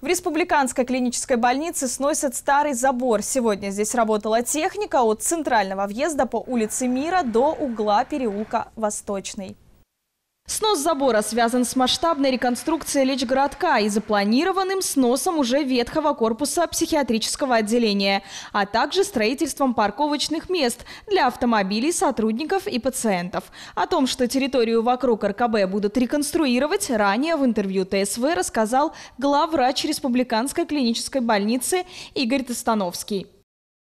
В республиканской клинической больнице сносят старый забор. Сегодня здесь работала техника от центрального въезда по улице Мира до угла переулка Восточный. Снос забора связан с масштабной реконструкцией лечгородка и запланированным сносом уже ветхого корпуса психиатрического отделения, а также строительством парковочных мест для автомобилей сотрудников и пациентов. О том, что территорию вокруг РКБ будут реконструировать, ранее в интервью ТСВ рассказал главврач Республиканской клинической больницы Игорь Тостановский.